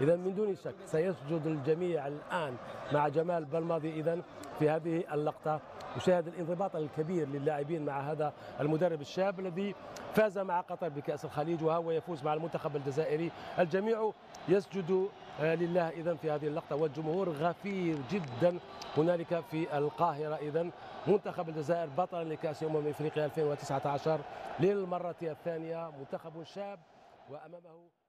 إذا من دون شك سيسجد الجميع الآن مع جمال بلماضي إذا في هذه اللقطة نشاهد الانضباط الكبير للاعبين مع هذا المدرب الشاب الذي فاز مع قطر بكأس الخليج وهو يفوز مع المنتخب الجزائري. الجميع يسجد آه، لله. إذا في هذه اللقطة والجمهور غفير جدا هنالك في القاهرة. إذا منتخب الجزائر بطلا لكأس أمم إفريقيا 2019 للمرة الثانية. منتخب شاب وأمامه